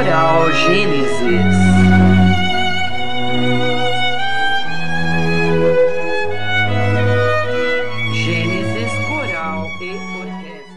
Oral Gênesis. Gênesis Coral e Orquestra.